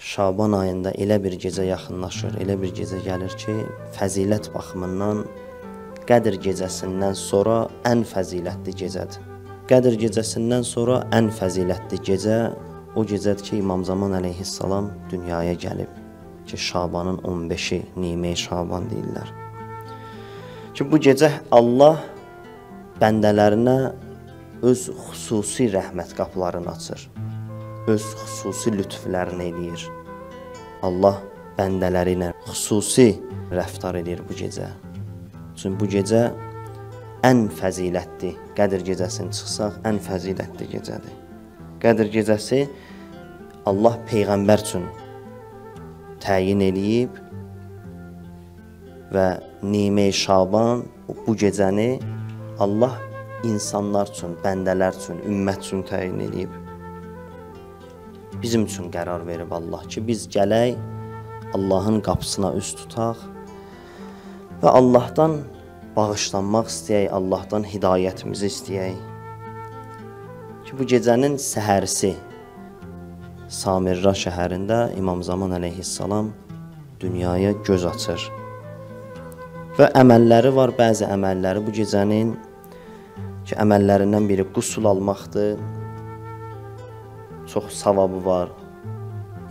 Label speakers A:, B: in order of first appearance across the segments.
A: Şaban ayında elə bir gecə yaxınlaşır, elə bir gecə gəlir ki, fəzilət baxımından Qədr gecəsindən sonra ən fəzilətli gecədir. Qədr gecəsindən sonra ən fəzilətli gecə o gecədir ki, İmam Zaman əleyhissalam dünyaya gəlib ki, Şabanın 15-i Nimə Şaban deyirlər. Ki bu gecə Allah bəndələrinə öz xüsusi rəhmət qapılarını açır. Öz xüsusi lütflərini eləyir. Allah bəndələri ilə xüsusi rəftar edir bu gecə. Çünki bu gecə ən fəzilətli, Qədr gecəsini çıxsaq, ən fəzilətli gecədir. Qədr gecəsi Allah peyğəmbər üçün təyin eləyib və Nimə Şaban bu gecəni Allah insanlar üçün, bəndələr üçün, ümmət üçün təyin eləyib. Bizim üçün qərar verib Allah ki, biz gələk Allahın qapısına üz tutaq və Allahdan bağışlanmaq istəyək, Allahdan hidayətimizi istəyək. Ki bu gecənin səhərisi Samirra şəhərində İmam Zaman əleyhissalam dünyaya göz açır. Və əməlləri var, bəzi əməlləri bu gecənin ki, əməllərindən biri qusul almaqdır. Çox savabı var.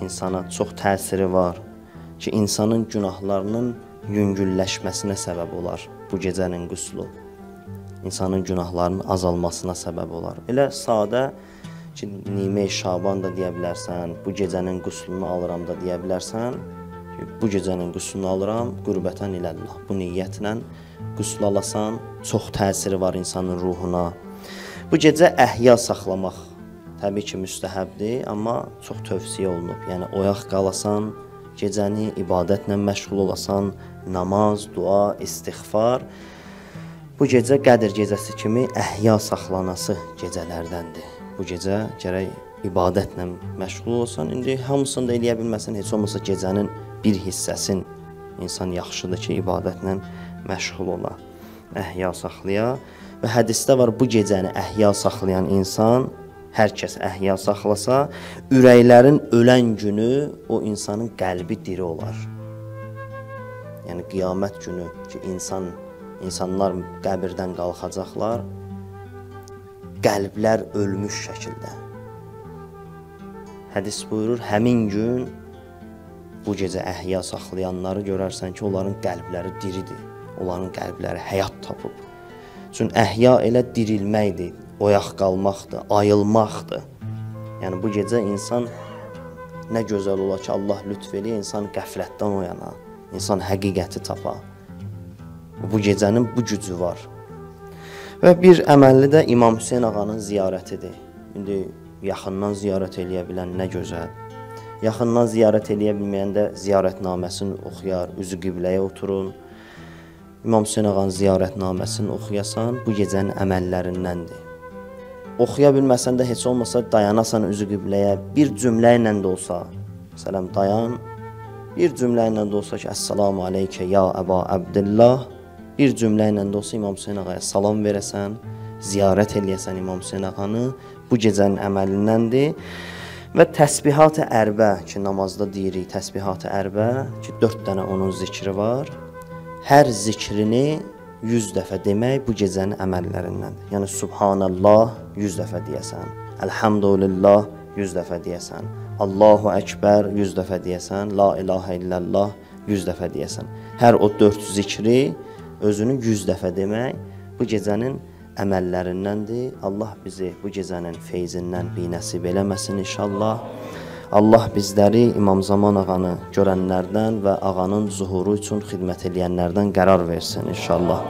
A: İnsana çox təsiri var ki, insanın günahlarının yüngülləşməsinə səbəb olar bu gecənin quslu. İnsanın günahlarının azalmasına səbəb olar. Elə sadə ki, Nimə Şaban da deyə bilərsən, bu gecənin quslunu alıram da deyə bilərsən ki, bu gecənin quslunu alıram qürbətən iləllah. Bu niyyətlə qusl alasan, çox təsiri var insanın ruhuna. Bu gecə əhya saxlamaq təbii ki, müstəhəbdir, amma çox tövsiyə olunub. Yəni oyaq qalasan, gecəni ibadətlə məşğul olasan, namaz, dua, istighfar bu gecə Qədr gecəsi kimi əhya saxlanası gecələrdəndir. Bu gecə gərək ibadətlə məşğul olsan. İndi hamısını da eləyə bilməsən, heç olmasa gecənin bir hissəsin insan yaxşıdır ki, ibadətlə məşğul ola, əhya saxlaya və hədisdə var bu gecəni əhya saxlayan insan hər kəs əhya saxlasa, ürəklərin ölən günü o insanın qəlbi diri olar. Yəni qiyamət günü ki, insan insanlar qəbirdən qalxacaqlar, qəlblər ölmüş şəkildə. Hədis buyurur, həmin gün bu gecə əhya saxlayanları görərsən ki, onların qəlbləri diridir. Onların qəlbləri həyat tapıb. Çünki əhya elə dirilməkdir, oyaq qalmaqdır, ayılmaqdır. Yəni bu gecə insan nə gözəl olar ki, Allah lütf eləyir, insan qəflətdən oyana, insan həqiqəti tapa. Bu gecənin bu gücü var. Və bir əməlli də İmam Hüseyn ağanın ziyarətidir. İndi yaxından ziyarət eləyə bilən nə gözəl. Yaxından ziyarət eləyə bilməyən də ziyarətnaməsini oxuyar, üzü qibləyə oturun. İmam Hüseyn ağanın ziyarətnaməsini oxuyasan, bu gecənin əməllərindəndir oxuya bilməsən də heç olmasa dayanasan üzü qibləyə bir cümlə ilə də olsa, məsələn dayan, bir cümlə ilə də olsa ki, Əssalamu aleykə ya Əba Əbdillah, bir cümlə ilə də olsa İmam Hüseyn ağaya salam verəsən, ziyarət eləyəsən İmam Hüseyn ağanı, bu gecənin əməlindəndir. Və təsbihat-ı ərbə ki, namazda deyirik, təsbihat-ı ərbə ki, 4 dənə onun zikri var. Hər zikrini 100 dəfə demək bu gecənin əməllərindəndir. Yəni subhanallah 100 dəfə deyəsən, elhamdülillah 100 dəfə deyəsən, Allahu əkbər 100 dəfə deyəsən, la ilahə illallah 100 dəfə deyəsən. Hər o 4 zikri özünü 100 dəfə demək bu gecənin əməllərindəndir. Allah bizi bu gecənin feyzindən binəsib eləməsin inşallah. Allah bizləri İmam Zaman ağanı görənlərdən və ağanın zuhuru üçün xidmət edənlərdən qərar versin inşallah.